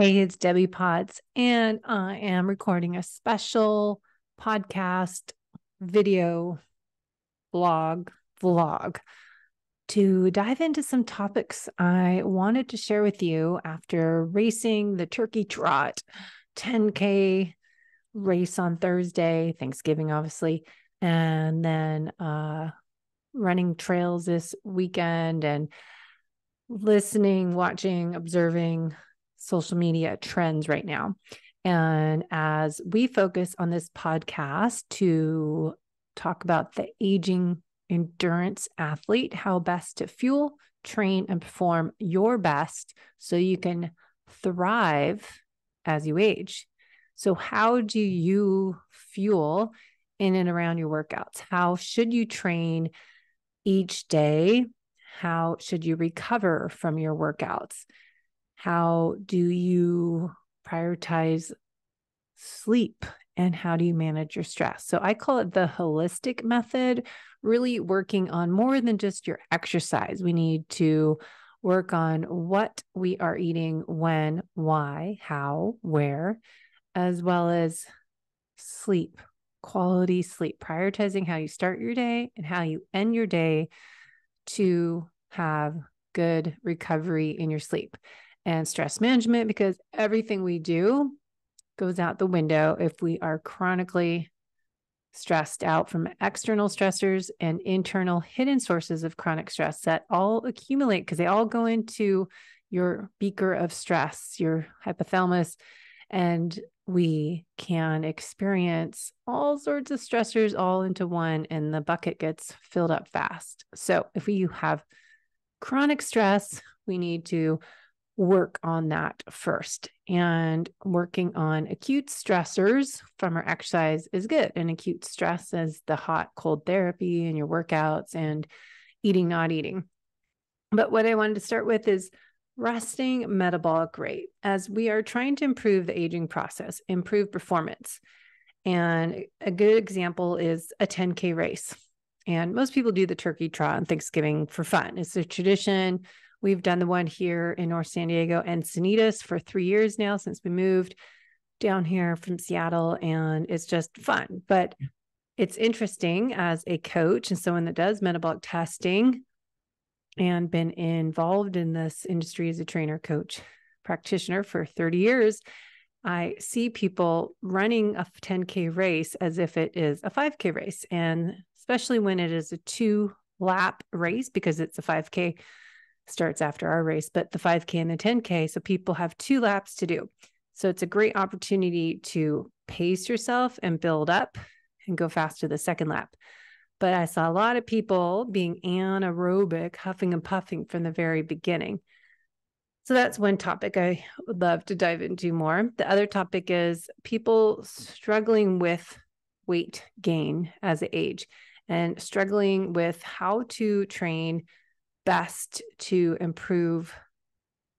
Hey, it's Debbie Potts, and I am recording a special podcast, video, blog, vlog to dive into some topics I wanted to share with you after racing the Turkey Trot 10K race on Thursday, Thanksgiving, obviously, and then uh, running trails this weekend and listening, watching, observing social media trends right now. And as we focus on this podcast to talk about the aging endurance athlete, how best to fuel, train, and perform your best so you can thrive as you age. So, how do you fuel in and around your workouts? How should you train each day? How should you recover from your workouts? How do you prioritize sleep and how do you manage your stress? So I call it the Wholestic method, really working on more than just your exercise. We need to work on what we are eating, when, why, how, where, as well as sleep, quality sleep, prioritizing how you start your day and how you end your day to have good recovery in your sleep and stress management because everything we do goes out the window if we are chronically stressed out from external stressors and internal hidden sources of chronic stress that all accumulate because they all go into your beaker of stress, your hypothalamus, and we can experience all sorts of stressors all into one, and the bucket gets filled up fast. So, if we have chronic stress, we need to work on that first. And working on acute stressors from our exercise is good. And acute stress is the hot, cold therapy and your workouts and eating, not eating. But what I wanted to start with is resting metabolic rate as we are trying to improve the aging process, improve performance. And a good example is a 10K race. And most people do the turkey trot on Thanksgiving for fun. It's a tradition We've done the one here in North San Diego and Encinitas for three years now since we moved down here from Seattle, and it's just fun. But it's interesting as a coach and someone that does metabolic testing and been involved in this industry as a trainer, coach, practitioner for 30 years. I see people running a 10K race as if it is a 5K race. And especially when it is a two lap race, because it's a 5K starts after our race, but the 5K and the 10K. So people have two laps to do. So it's a great opportunity to pace yourself and build up and go faster the second lap. But I saw a lot of people being anaerobic, huffing and puffing from the very beginning. So that's one topic I would love to dive into more. The other topic is people struggling with weight gain as they age and struggling with how to train best to improve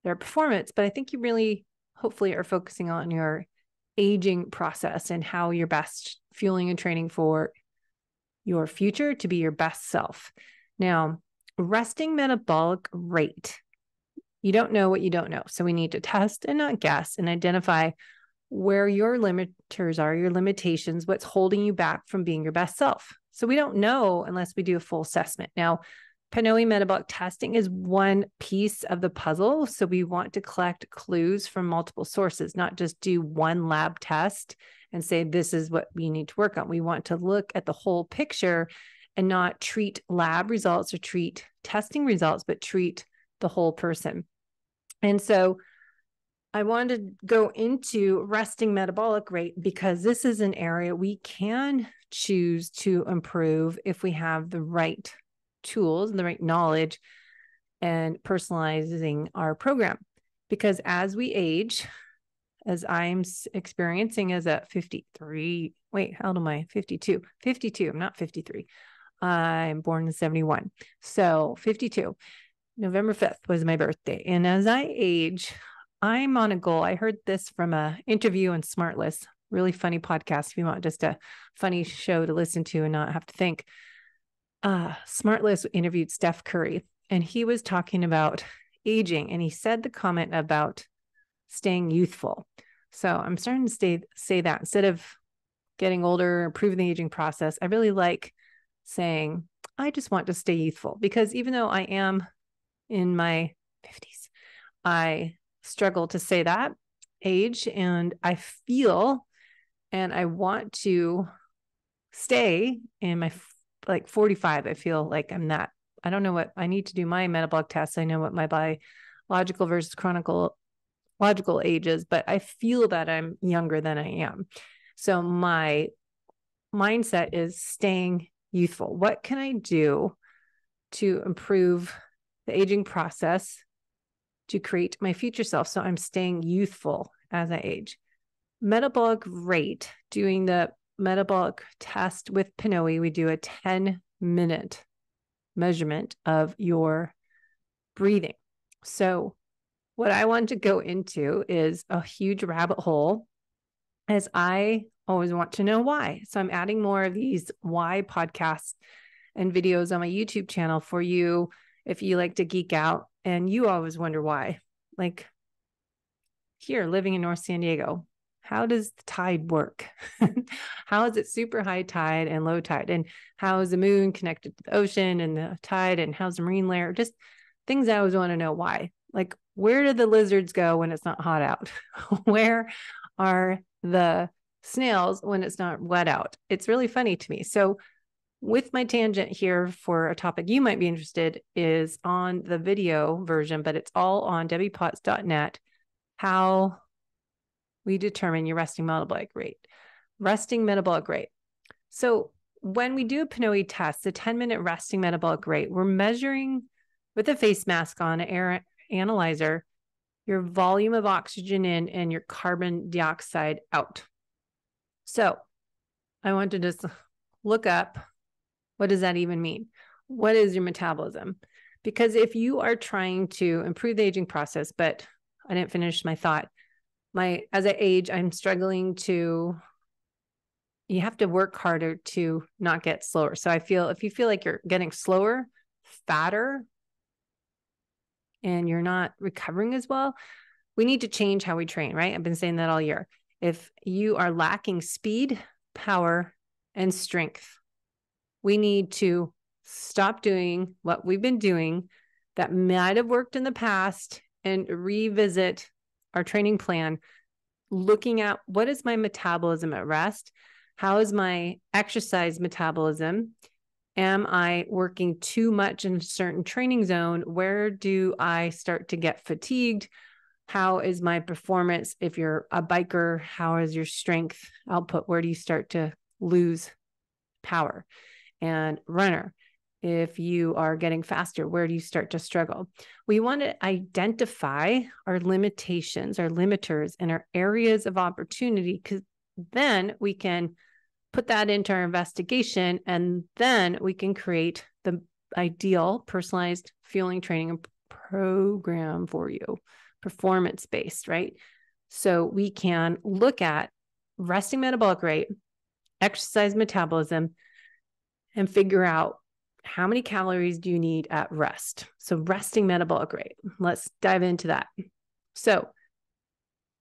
their performance. But I think you really, hopefully, are focusing on your aging process and how you're best fueling and training for your future to be your best self. Now, resting metabolic rate. You don't know what you don't know. So we need to test and not guess and identify where your limiters are, your limitations, what's holding you back from being your best self. So we don't know unless we do a full assessment. Now, Pnoe metabolic testing is one piece of the puzzle. So we want to collect clues from multiple sources, not just do one lab test and say, this is what we need to work on. We want to look at the whole picture and not treat lab results or treat testing results, but treat the whole person. And so I wanted to go into resting metabolic rate because this is an area we can choose to improve if we have the right tools and the right knowledge and personalizing our program. Because as we age, as I'm experiencing as a 53, wait, how old am I? 52, 52. I'm not 53. I'm born in 71. So 52. November 5th was my birthday. And as I age, I'm on a goal. I heard this from a interview in Smartless, really funny podcast. If you want just a funny show to listen to and not have to think uh, Smartless interviewed Steph Curry, and he was talking about aging, and he said the comment about staying youthful. So I'm starting to stay, say that instead of getting older, improving the aging process, I really like saying, I just want to stay youthful because even though I am in my 50s, I struggle to say that age and I feel and I want to stay in my like 45. I feel like I'm not, I don't know what I need to do my metabolic tests. I know what my biological versus chronicle logical ages, but I feel that I'm younger than I am. So my mindset is staying youthful. What can I do to improve the aging process to create my future self? So I'm staying youthful as I age. Metabolic rate, doing the metabolic test with Pnoe, we do a 10 minute measurement of your breathing. So, what I want to go into is a huge rabbit hole as I always want to know why. So, I'm adding more of these why podcasts and videos on my YouTube channel for you if you like to geek out and you always wonder why. Like here, living in North San Diego, how does the tide work? how is it super high tide and low tide? And how is the moon connected to the ocean and the tide? And how's the marine layer? Just things I always want to know why. Like, where do the lizards go when it's not hot out? where are the snails when it's not wet out? It's really funny to me. So, with my tangent here for a topic you might be interested is on the video version, but it's all on debbiepotts.net. How we determine your resting metabolic rate. Resting metabolic rate. So when we do a Pnoe test, the 10 minute resting metabolic rate, we're measuring with a face mask on, an air analyzer, your volume of oxygen in and your carbon dioxide out. So I want to just look up what does that even mean? What is your metabolism? Because if you are trying to improve the aging process, but I didn't finish my thought, my as I age, I'm struggling to you have to work harder to not get slower. So I feel if you feel like you're getting slower, fatter, and you're not recovering as well, we need to change how we train, right? I've been saying that all year. If you are lacking speed, power, and strength, we need to stop doing what we've been doing that might have worked in the past and revisit our training plan, looking at what is my metabolism at rest? How is my exercise metabolism? Am I working too much in a certain training zone? Where do I start to get fatigued? How is my performance? If you're a biker, how is your strength output? Where do you start to lose power? And runner, if you are getting faster, where do you start to struggle? We want to identify our limitations, our limiters, and our areas of opportunity because then we can put that into our investigation and then we can create the ideal personalized fueling training program for you, performance based, right? So we can look at resting metabolic rate, exercise metabolism, and figure out how many calories do you need at rest? So, resting metabolic rate. Let's dive into that. So,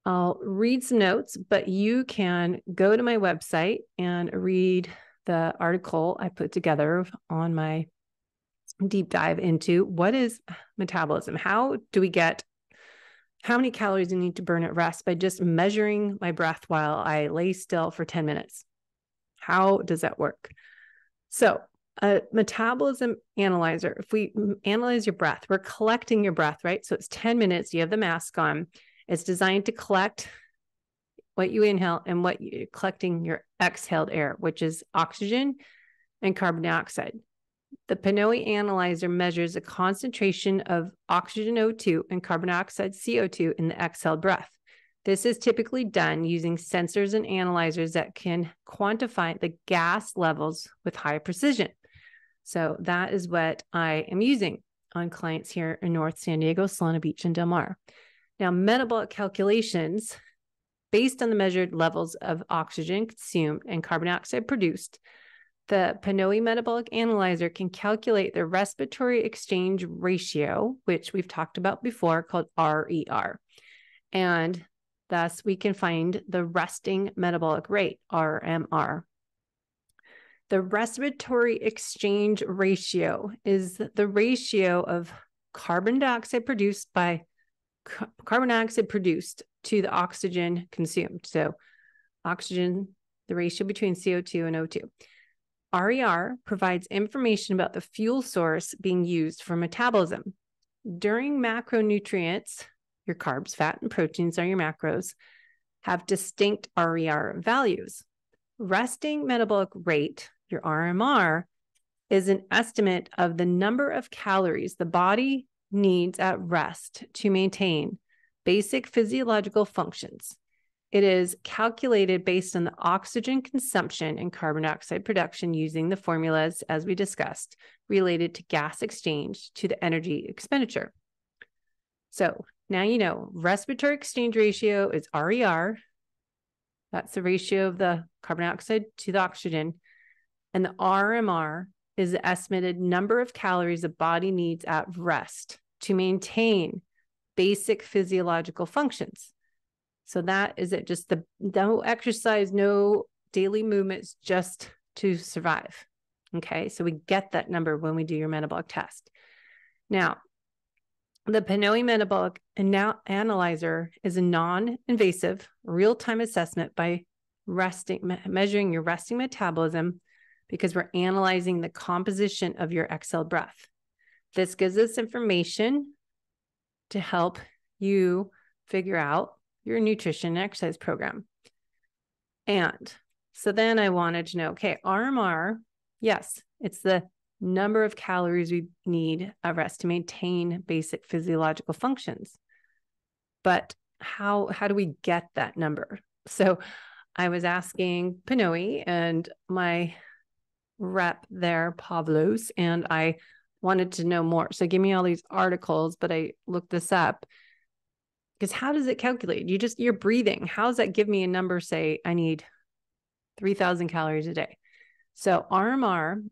I'll read some notes, but you can go to my website and read the article I put together on my deep dive into what is metabolism? How do we get how many calories you need to burn at rest by just measuring my breath while I lay still for 10 minutes? How does that work? So, a metabolism analyzer, if we analyze your breath, we're collecting your breath, right? So it's 10 minutes, you have the mask on. It's designed to collect what you inhale and what you're collecting your exhaled air, which is oxygen and carbon dioxide. The Pnoe analyzer measures the concentration of oxygen O2 and carbon dioxide CO2 in the exhaled breath. This is typically done using sensors and analyzers that can quantify the gas levels with high precision. So that is what I am using on clients here in North San Diego, Solana Beach, and Del Mar. Now, metabolic calculations based on the measured levels of oxygen consumed and carbon dioxide produced, the Pnoe Metabolic Analyzer can calculate the respiratory exchange ratio, which we've talked about before, called RER. And thus we can find the resting metabolic rate, RMR. The respiratory exchange ratio is the ratio of carbon dioxide produced by carbon dioxide produced to the oxygen consumed. So, oxygen, the ratio between CO2 and O2. RER provides information about the fuel source being used for metabolism. During macronutrients, your carbs, fat, and proteins are your macros, have distinct RER values. Resting metabolic rate, your RMR, is an estimate of the number of calories the body needs at rest to maintain basic physiological functions. It is calculated based on the oxygen consumption and carbon dioxide production using the formulas, as we discussed, related to gas exchange to the energy expenditure. So now you know respiratory exchange ratio is RER. That's the ratio of the carbon dioxide to the oxygen. And the RMR is the estimated number of calories the body needs at rest to maintain basic physiological functions. So that is it. Just the no exercise, no daily movements, just to survive. Okay. So we get that number when we do your metabolic test. Now, the PNOE metabolic analyzer is a non-invasive real-time assessment by resting me- measuring your resting metabolism because we're analyzing the composition of your exhaled breath. This gives us information to help you figure out your nutrition and exercise program. And so then I wanted to know okay, RMR, yes, it's the number of calories we need at rest to maintain basic physiological functions. But how how do we get that number? So I was asking PNOE and my rep there, Pavlos, and I wanted to know more. So give me all these articles, but I looked this up because how does it calculate? You just you're breathing. How does that give me a number? Say I need three thousand calories a day. So RMR,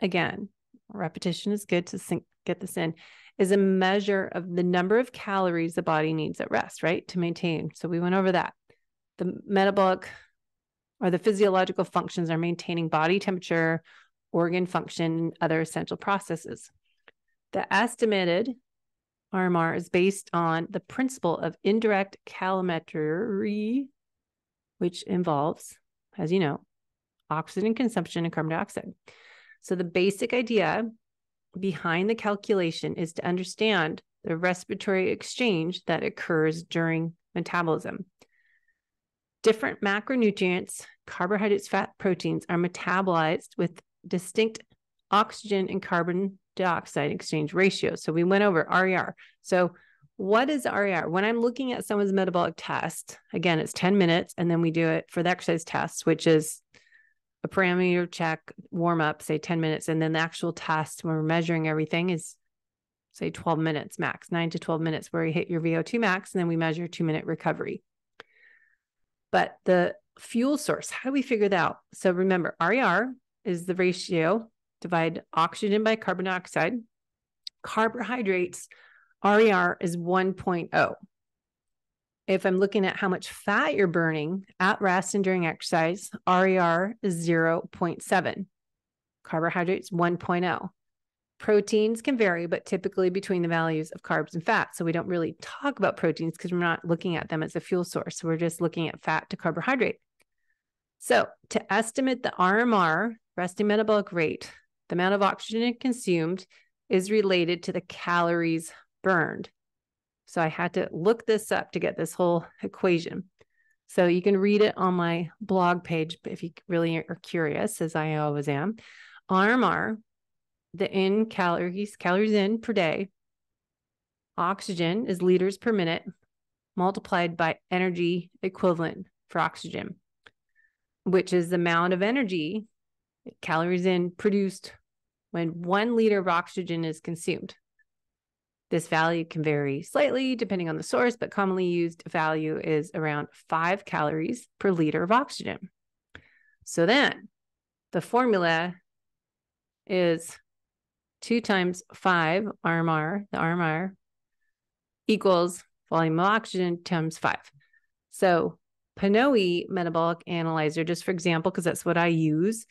again, repetition is good to think, get this in. Is a measure of the number of calories the body needs at rest, right, to maintain. So we went over that. The metabolic or the physiological functions are maintaining body temperature, organ function, and other essential processes. The estimated RMR is based on the principle of indirect calorimetry, which involves, as you know, oxygen consumption and carbon dioxide. So, the basic idea behind the calculation is to understand the respiratory exchange that occurs during metabolism. Different macronutrients, carbohydrates, fat, proteins are metabolized with distinct oxygen and carbon dioxide exchange ratio. So we went over RER. So what is RER? When I'm looking at someone's metabolic test, again, it's 10 minutes, and then we do it for the exercise test, which is a parameter check, warm up, say 10 minutes, and then the actual test when we're measuring everything is say 12 minutes max, nine to 12 minutes, where you hit your VO2 max, and then we measure two minute recovery. But the fuel source, how do we figure that out? So remember, RER is the ratio divide oxygen by carbon dioxide. Carbohydrates, RER is 1.0. If I'm looking at how much fat you're burning at rest and during exercise, RER is 0.7. Carbohydrates, 1.0. Proteins can vary, but typically between the values of carbs and fat. So we don't really talk about proteins because we're not looking at them as a fuel source. We're just looking at fat to carbohydrate. So to estimate the RMR, resting metabolic rate, the amount of oxygen consumed is related to the calories burned. So I had to look this up to get this whole equation. So you can read it on my blog page if you really are curious, as I always am. RMR, the in calories, calories in per day, oxygen is liters per minute multiplied by energy equivalent for oxygen, which is the amount of energy calories in produced when one liter of oxygen is consumed. This value can vary slightly depending on the source, but commonly used value is around five calories per liter of oxygen. So then the formula is two times five RMR, the RMR equals volume of oxygen times five. So PNOE metabolic analyzer, just for example, because that's what I use,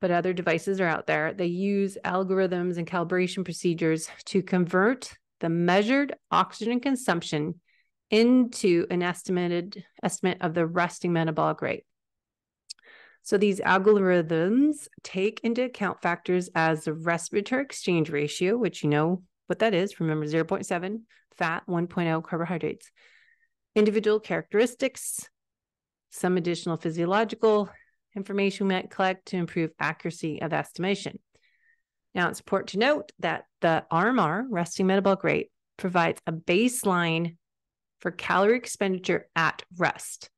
but other devices are out there. They use algorithms and calibration procedures to convert the measured oxygen consumption into an estimated estimate of the resting metabolic rate. So these algorithms take into account factors as the respiratory exchange ratio, which you know what that is. Remember 0.7 fat, 1.0 carbohydrates, individual characteristics, some additional physiological information we might collect to improve accuracy of estimation. Now, it's important to note that the RMR, resting metabolic rate, provides a baseline for calorie expenditure at rest.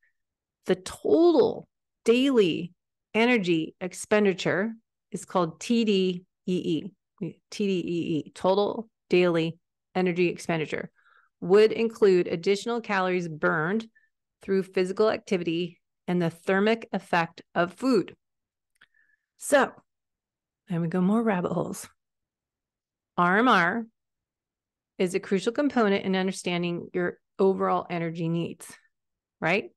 The total daily energy expenditure is called TDEE. TDEE, total daily energy expenditure, would include additional calories burned through physical activity and the thermic effect of food. So, then we go more rabbit holes. RMR is a crucial component in understanding your overall energy needs, right?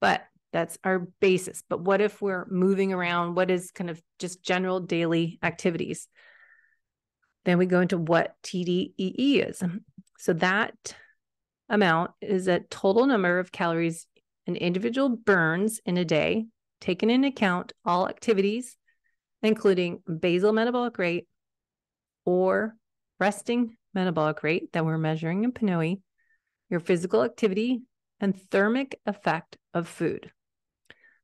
But that's our basis. But what if we're moving around? What is kind of just general daily activities? Then we go into what TDEE is. So that amount is a total number of calories an individual burns in a day, taking into account all activities, including basal metabolic rate or resting metabolic rate that we're measuring in PNOE, your physical activity, and thermic effect of food.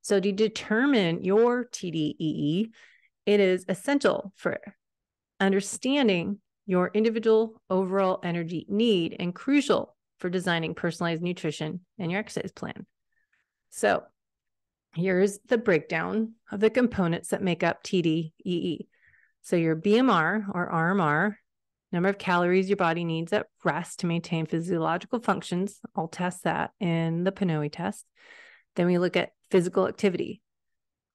So, to determine your TDEE, it is essential for understanding your individual overall energy need and crucial for designing personalized nutrition and your exercise plan. So, here's the breakdown of the components that make up TDEE. So, your BMR or RMR, number of calories your body needs at rest to maintain physiological functions. I'll test that in the PNOE test. Then we look at physical activity.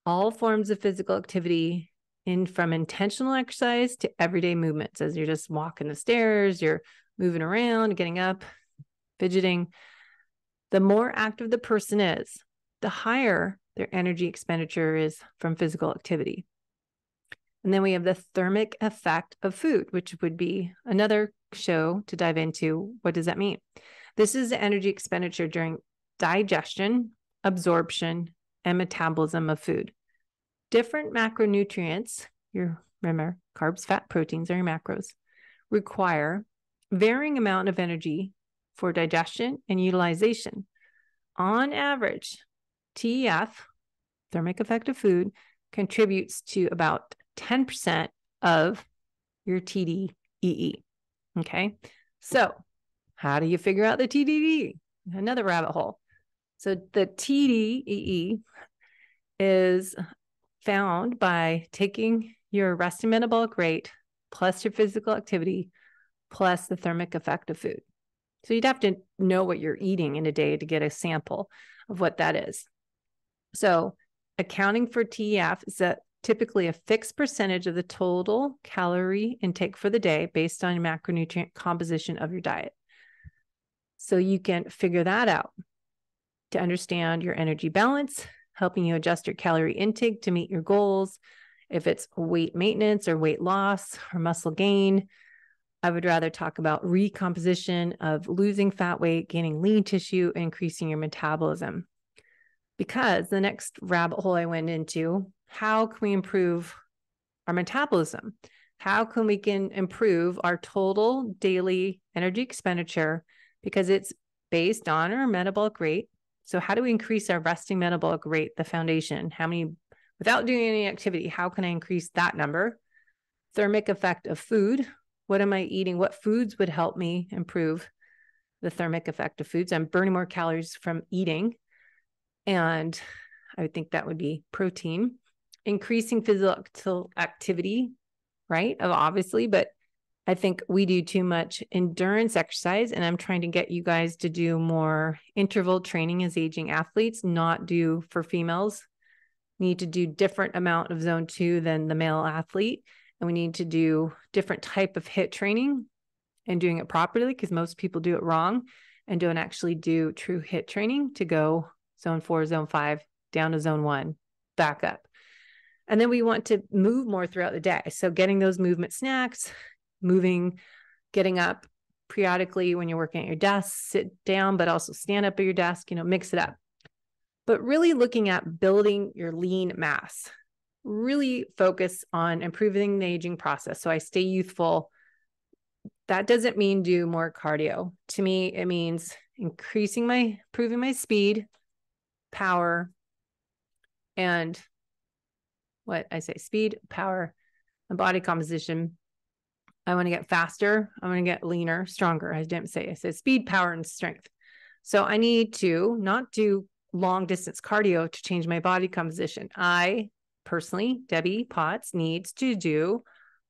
All forms of physical activity in from intentional exercise to everyday movements as you're just walking the stairs, you're moving around, getting up, fidgeting. The more active the person is, the higher their energy expenditure is from physical activity. And then we have the thermic effect of food, which would be another show to dive into. What does that mean? This is the energy expenditure during digestion, absorption, and metabolism of food. Different macronutrients, your remember, carbs, fat, proteins are your macros, require varying amount of energy for digestion and utilization. On average, TEF, thermic effect of food, contributes to about 10% of your TDEE. Okay. So, how do you figure out the TDEE? Another rabbit hole. So the TDEE is found by taking your resting metabolic rate plus your physical activity plus the thermic effect of food. So you'd have to know what you're eating in a day to get a sample of what that is. So accounting for TEF is typically a fixed percentage of the total calorie intake for the day based on macronutrient composition of your diet. So you can figure that out to understand your energy balance, helping you adjust your calorie intake to meet your goals. If it's weight maintenance or weight loss or muscle gain, I would rather talk about recomposition of losing fat weight, gaining lean tissue, increasing your metabolism. Because the next rabbit hole I went into, how can we improve our metabolism? How can we can improve our total daily energy expenditure because it's based on our metabolic rate so, how do we increase our resting metabolic rate, the foundation? How many, without doing any activity, how can I increase that number? Thermic effect of food. What am I eating? What foods would help me improve the thermic effect of foods? I'm burning more calories from eating. And I would think that would be protein. Increasing physical activity, right? Of obviously, but I think we do too much endurance exercise, and I'm trying to get you guys to do more interval training as aging athletes, not do for females. Need to do different amount of zone two than the male athlete, and we need to do different type of HIIT training and doing it properly because most people do it wrong. and don't actually do true HIIT training to go zone four, zone five, down to zone one, back up. And then we want to move more throughout the day. So getting those movement snacks, moving, getting up periodically when you're working at your desk, sit down, but also stand up at your desk, you know, mix it up. But really looking at building your lean mass, really focus on improving the aging process. So I stay youthful. That doesn't mean do more cardio. To me, it means increasing my, improving my speed, power, and what I say speed, power, and body composition. I want to get faster. I want to get leaner, stronger. I didn't say I said speed, power, and strength. So I need to not do long distance cardio to change my body composition. I personally, Debbie Potts, needs to do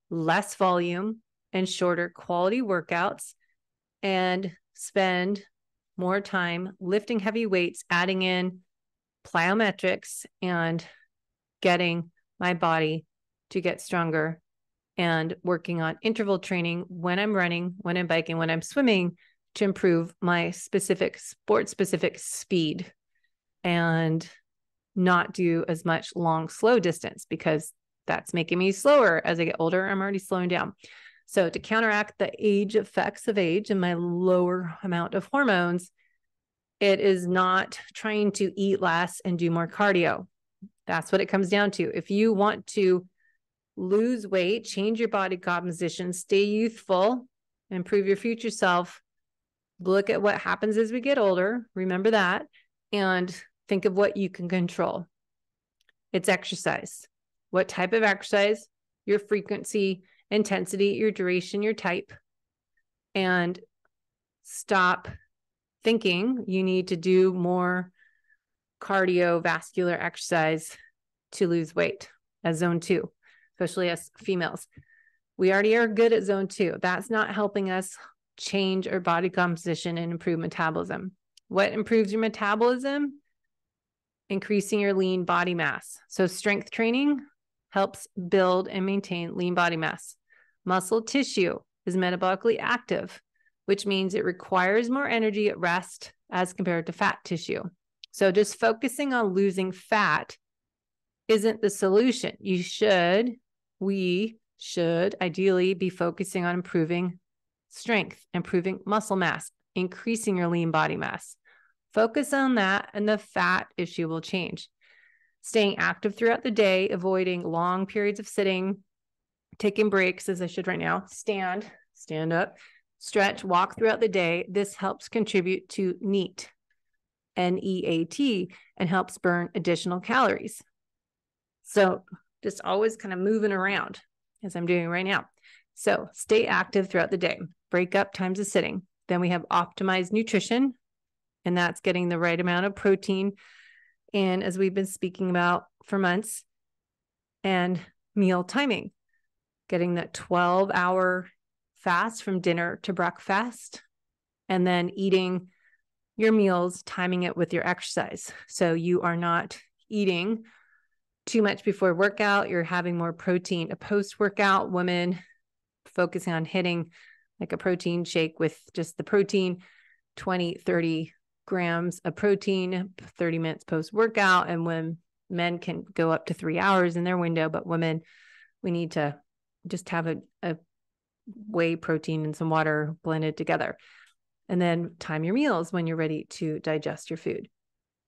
less volume and shorter quality workouts and spend more time lifting heavy weights, adding in plyometrics and getting my body to get stronger and working on interval training when I'm running, when I'm biking, when I'm swimming to improve my specific sport specific speed and not do as much long, slow distance because that's making me slower as I get older. I'm already slowing down. So, to counteract the age effects of age and my lower amount of hormones, it is not trying to eat less and do more cardio. That's what it comes down to. If you want to lose weight, change your body composition, stay youthful, improve your future self, look at what happens as we get older. Remember that. And think of what you can control. It's exercise. What type of exercise, your frequency, intensity, your duration, your type. And stop thinking you need to do more cardiovascular exercise to lose weight as zone two, especially as females. We already are good at zone two. That's not helping us change our body composition and improve metabolism. What improves your metabolism? Increasing your lean body mass. So, strength training helps build and maintain lean body mass. Muscle tissue is metabolically active, which means it requires more energy at rest as compared to fat tissue. So just focusing on losing fat isn't the solution. You should, we should ideally be focusing on improving strength, improving muscle mass, increasing your lean body mass. Focus on that, and the fat issue will change. Staying active throughout the day, avoiding long periods of sitting, taking breaks, as I should right now, stand, stand up, stretch, walk throughout the day. This helps contribute to NEAT, NEAT and helps burn additional calories. So just always kind of moving around as I'm doing right now. So stay active throughout the day, break up times of sitting. Then we have optimized nutrition, and that's getting the right amount of protein. And as we've been speaking about for months, and meal timing, getting that 12 hour fast from dinner to breakfast, and then eating your meals, timing it with your exercise. So you are not eating too much before workout. You're having more protein. A post workout woman focusing on hitting like a protein shake with just the protein, 20, 30 grams of protein, 30 minutes post workout. And when men can go up to three hours in their window, but women, we need to just have a, a whey protein and some water blended together and then time your meals when you're ready to digest your food.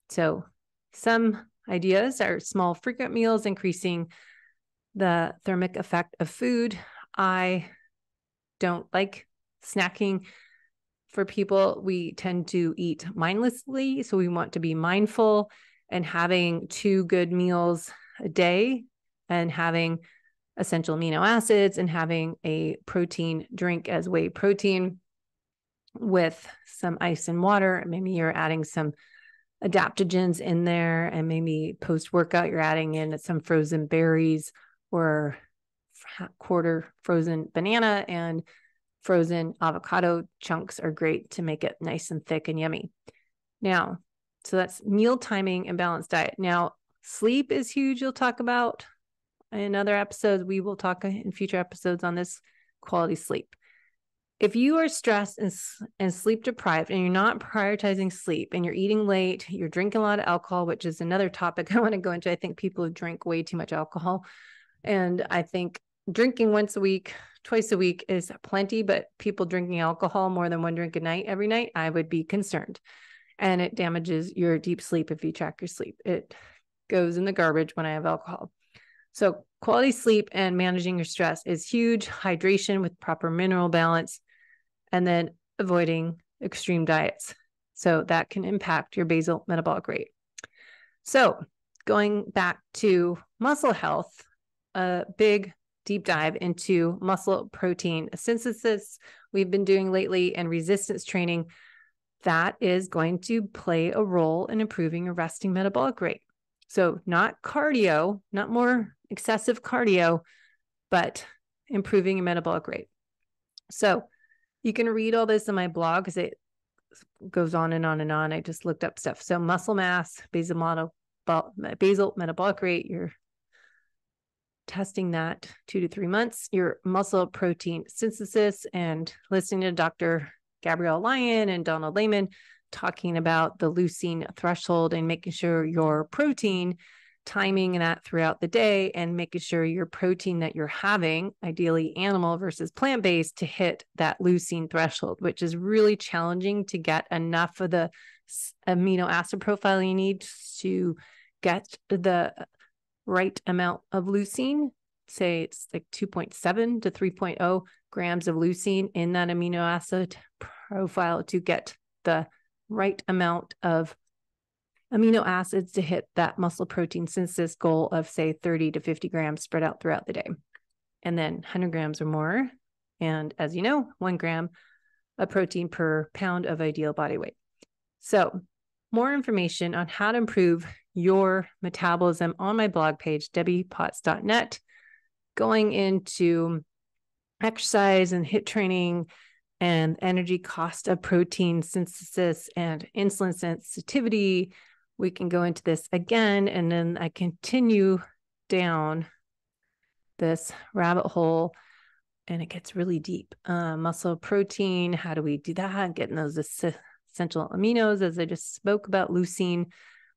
So, some ideas are small, frequent meals, increasing the thermic effect of food. I don't like snacking for people. We tend to eat mindlessly. So, we want to be mindful and having two good meals a day and having essential amino acids and having a protein drink as whey protein with some ice and water. Maybe you're adding some adaptogens in there, and maybe post workout, you're adding in some frozen berries or quarter frozen banana and frozen avocado chunks are great to make it nice and thick and yummy. Now, so that's meal timing and balanced diet. Now, sleep is huge. You'll talk about in other episodes. We will talk in future episodes on this quality sleep. If you are stressed and, and sleep deprived and you're not prioritizing sleep and you're eating late, you're drinking a lot of alcohol, which is another topic I want to go into. I think people drink way too much alcohol. And I think drinking once a week, twice a week is plenty, but people drinking alcohol more than one drink a night every night, I would be concerned. And it damages your deep sleep if you track your sleep. It goes in the garbage when I have alcohol. So, quality sleep and managing your stress is huge. Hydration with proper mineral balance, and then avoiding extreme diets. So, that can impact your basal metabolic rate. So, going back to muscle health, a big deep dive into muscle protein synthesis we've been doing lately and resistance training that is going to play a role in improving your resting metabolic rate. So, not cardio, not more excessive cardio, but improving your metabolic rate. So you can read all this in my blog because it goes on and on and on. I just looked up stuff. So muscle mass, basal, mono, basal metabolic rate, you're testing that two to three months, your muscle protein synthesis, and listening to Dr. Gabrielle Lyon and Donald Layman talking about the leucine threshold and making sure your protein timing that throughout the day and making sure your protein that you're having, ideally animal versus plant based, to hit that leucine threshold, which is really challenging to get enough of the amino acid profile you need to get the right amount of leucine. Say it's like 2.7 to 3.0 grams of leucine in that amino acid profile to get the right amount of amino acids to hit that muscle protein synthesis goal of, say, 30 to 50 grams spread out throughout the day. And then 100 grams or more. And as you know, one gram of protein per pound of ideal body weight. So, more information on how to improve your metabolism on my blog page, debbiepotts.net, going into exercise and HIIT training and energy cost of protein synthesis and insulin sensitivity, we can go into this again. And then I continue down this rabbit hole and it gets really deep. Uh, muscle protein, how do we do that? Getting those essential aminos, as I just spoke about, leucine,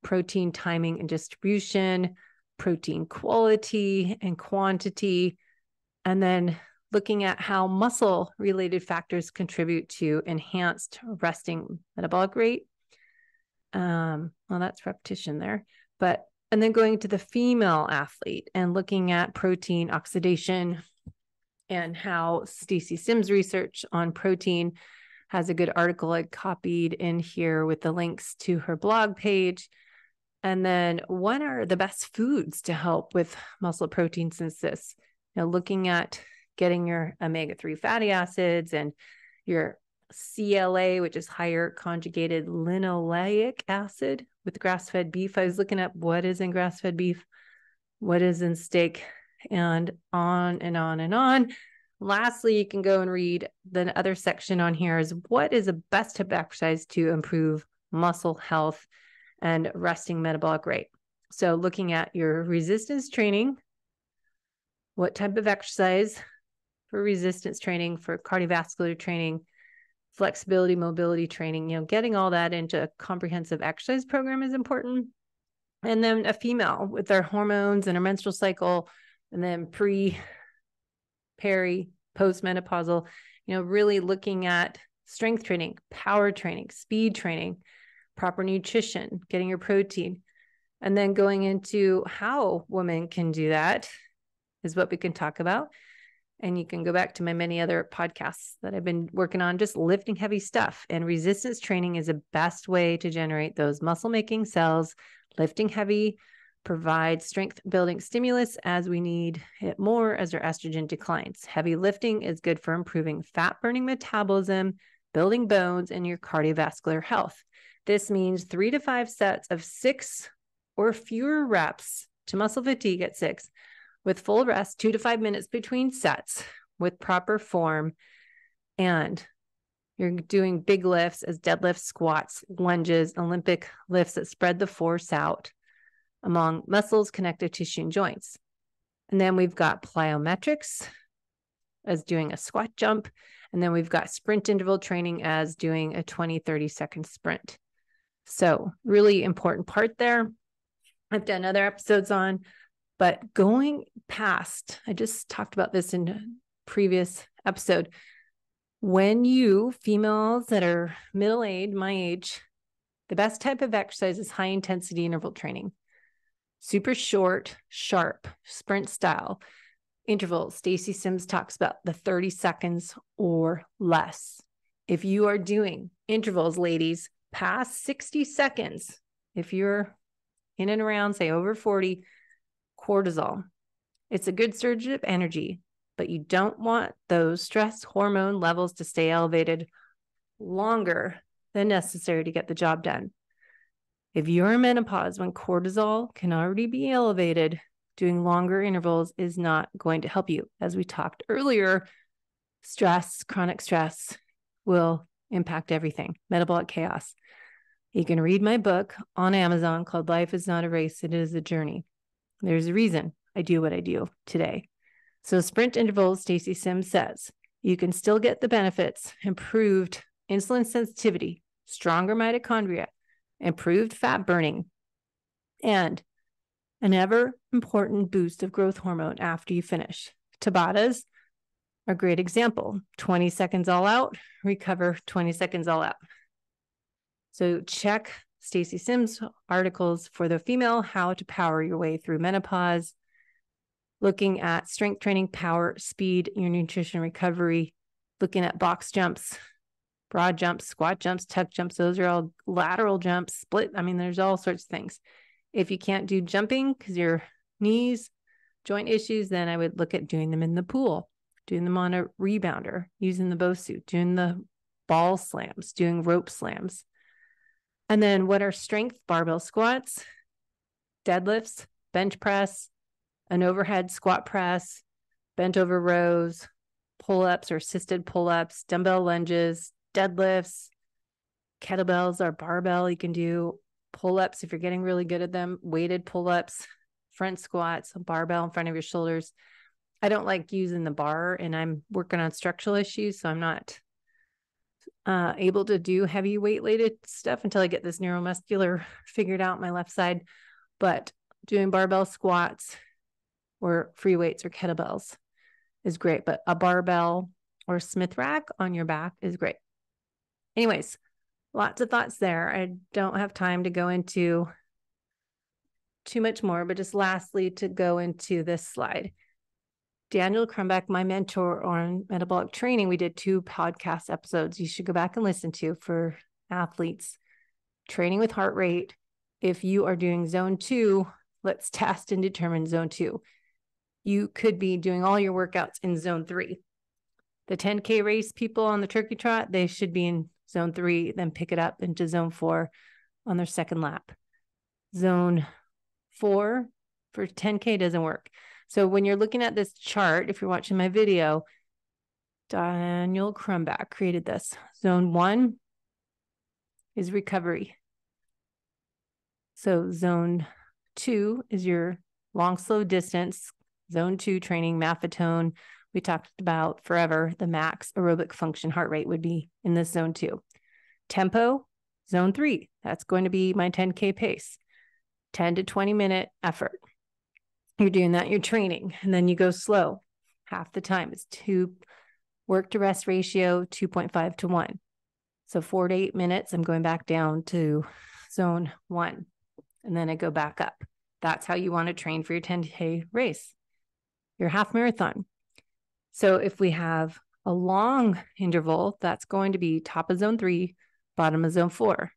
protein timing and distribution, protein quality and quantity, and then looking at how muscle related factors contribute to enhanced resting metabolic rate um, well, that's repetition there, but and then going to the female athlete and looking at protein oxidation and how Stacy Sims research on protein has a good article I copied in here with the links to her blog page. And then what are the best foods to help with muscle protein synthesis? You know, looking at getting your omega-3 fatty acids and your CLA, which is higher conjugated linoleic acid with grass fed beef. I was looking up what is in grass fed beef, what is in steak, and on and on and on. Lastly, you can go and read the other section on here is what is the best type of exercise to improve muscle health and resting metabolic rate. So, looking at your resistance training, what type of exercise for resistance training, for cardiovascular training, flexibility, mobility training, you know, getting all that into a comprehensive exercise program is important. And then a female with their hormones and her menstrual cycle, and then pre, peri, postmenopausal, you know, really looking at strength training, power training, speed training, proper nutrition, getting your protein, and then going into how women can do that is what we can talk about. And you can go back to my many other podcasts that I've been working on, just lifting heavy stuff. And resistance training is the best way to generate those muscle making cells. Lifting heavy provides strength building stimulus as we need it more as our estrogen declines. Heavy lifting is good for improving fat burning metabolism, building bones, and your cardiovascular health. This means three to five sets of six or fewer reps to muscle fatigue at six with full rest, two to five minutes between sets with proper form. And you're doing big lifts as deadlifts, squats, lunges, Olympic lifts that spread the force out among muscles, connective tissue, and joints. And then we've got plyometrics as doing a squat jump. And then we've got sprint interval training as doing a 20, 30 second sprint. So, really important part there. I've done other episodes on, but going past, I just talked about this in a previous episode. When you females that are middle aged, my age, the best type of exercise is high intensity interval training. Super short, sharp, sprint style intervals. Stacy Sims talks about the 30 seconds or less. If you are doing intervals, ladies, past 60 seconds, if you're in and around, say over 40, cortisol, it's a good surge of energy, but you don't want those stress hormone levels to stay elevated longer than necessary to get the job done. If you're in menopause when cortisol can already be elevated, doing longer intervals is not going to help you. As we talked earlier, stress, chronic stress will impact everything, metabolic chaos. You can read my book on Amazon called Life is Not a Race, It is a Journey. There's a reason I do what I do today. So, sprint intervals, Stacy Sims says, you can still get the benefits improved insulin sensitivity, stronger mitochondria, improved fat burning, and an ever important boost of growth hormone after you finish. Tabatas are a great example 20 seconds all out, recover 20 seconds all out. So check Stacy Sims articles for the female how to power your way through menopause, looking at strength training, power, speed, your nutrition recovery, looking at box jumps, broad jumps, squat jumps, tuck jumps. Those are all lateral jumps, split. I mean, there's all sorts of things. If you can't do jumping because your knees, joint issues, then I would look at doing them in the pool, doing them on a rebounder, using the Bosu, doing the ball slams, doing rope slams. And then what are strength barbell squats, deadlifts, bench press, an overhead squat press, bent over rows, pull ups or assisted pull ups, dumbbell lunges, deadlifts, kettlebells or barbell. You can do pull ups if you're getting really good at them, weighted pull ups, front squats, barbell in front of your shoulders. I don't like using the bar and I'm working on structural issues. So I'm not uh, able to do heavy weight weighted stuff until I get this neuromuscular figured out my left side. But doing barbell squats or free weights or kettlebells is great. But a barbell or Smith rack on your back is great. Anyways, lots of thoughts there. I don't have time to go into too much more, but just lastly, to go into this slide. Daniel Crumback, my mentor on metabolic training, we did two podcast episodes you should go back and listen to for athletes training with heart rate. If you are doing zone two, let's test and determine zone two. You could be doing all your workouts in zone three. The 10K race people on the turkey trot, they should be in zone three, then pick it up into zone four on their second lap. Zone four for 10K doesn't work. So when you're looking at this chart, if you're watching my video, Daniel Crumback created this. Zone one is recovery. So zone two is your long, slow distance. Zone two training, maffetone, we talked about forever, the max aerobic function heart rate would be in this zone two. Tempo, zone three. That's going to be my 10K pace, 10 to 20 minute effort. You're doing that, you're training, and then you go slow half the time. It's two work to rest ratio, 2.5 to one. So four to eight minutes, I'm going back down to zone one, and then I go back up. That's how you want to train for your 10K race, your half marathon. So if we have a long interval, that's going to be top of zone three, bottom of zone four.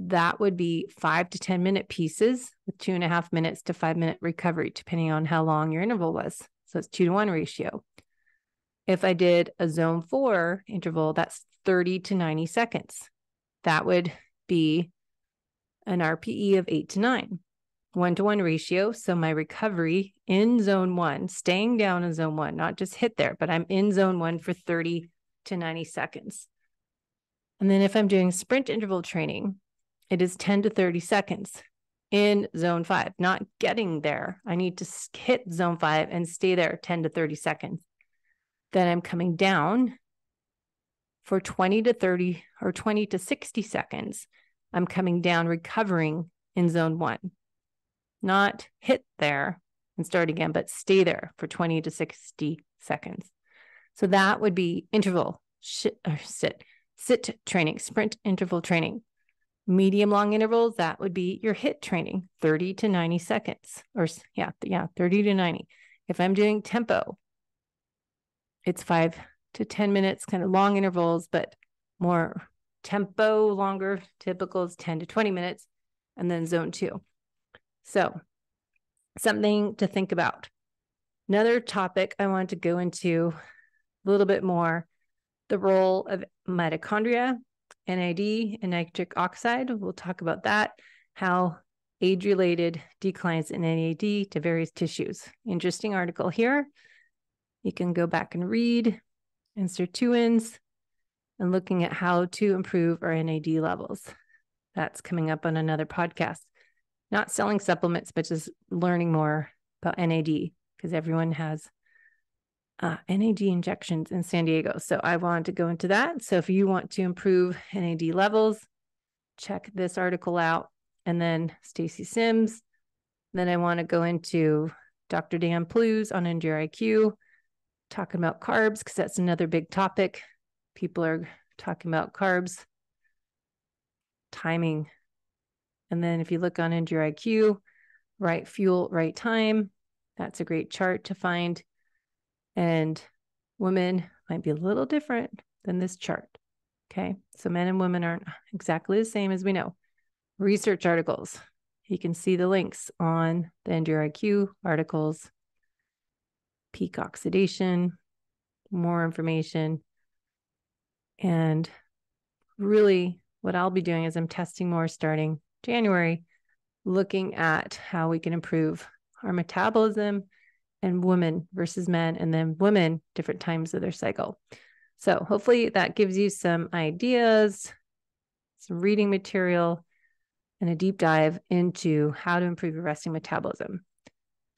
That would be five to 10 minute pieces with two and a half minutes to five minute recovery, depending on how long your interval was. So it's two to one ratio. If I did a zone four interval, that's 30 to 90 seconds. That would be an RPE of eight to nine one to one ratio. So my recovery in zone one, staying down in zone one, not just hit there, but I'm in zone one for 30 to 90 seconds. And then if I'm doing sprint interval training, it is 10 to 30 seconds in zone five, not getting there. I need to hit zone five and stay there 10 to 30 seconds. Then I'm coming down for 20 to 30 or 20 to 60 seconds, I'm coming down, recovering in zone one. Not hit there and start again, but stay there for 20 to 60 seconds. So that would be interval sit, sit, sit training, sprint interval training. Medium long intervals, that would be your HIIT training, 30 to 90 seconds, or yeah, yeah, 30 to 90. If I'm doing tempo, it's five to 10 minutes, kind of long intervals, but more tempo, longer. Typical is 10 to 20 minutes, and then zone two. So, something to think about. Another topic I want to go into a little bit more the role of mitochondria NAD and nitric oxide. We'll talk about that, how age related declines in NAD to various tissues. Interesting article here. You can go back and read and sirtuins and looking at how to improve our NAD levels. That's coming up on another podcast. Not selling supplements, but just learning more about NAD because everyone has uh, NAD injections in San Diego. So I want to go into that. So if you want to improve NAD levels, check this article out. And then Stacy Sims. Then I want to go into Dr. Dan Plews on Endure IQ, talking about carbs, because that's another big topic. People are talking about carbs, timing. And then if you look on Endure IQ, right fuel, right time, that's a great chart to find and women might be a little different than this chart. Okay. So men and women aren't exactly the same as we know. Research articles. You can see the links on the Endure IQ articles, peak oxidation, more information. And really, what I'll be doing is I'm testing more starting January, looking at how we can improve our metabolism and women versus men, and then women different times of their cycle. So hopefully that gives you some ideas, some reading material, and a deep dive into how to improve your resting metabolism.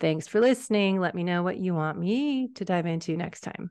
Thanks for listening. Let me know what you want me to dive into next time.